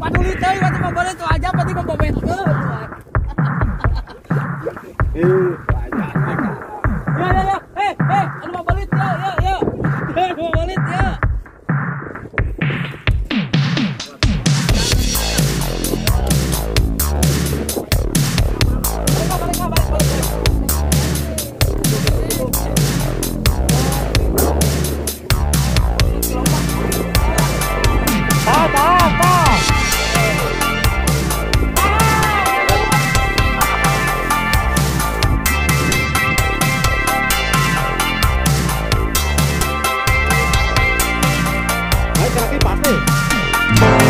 Paduli teh, waktu mau memboleh tuh aja, pasti memboleh itu. Eh, banyak. Ya, ya, ya. Eh, eh, happy birthday.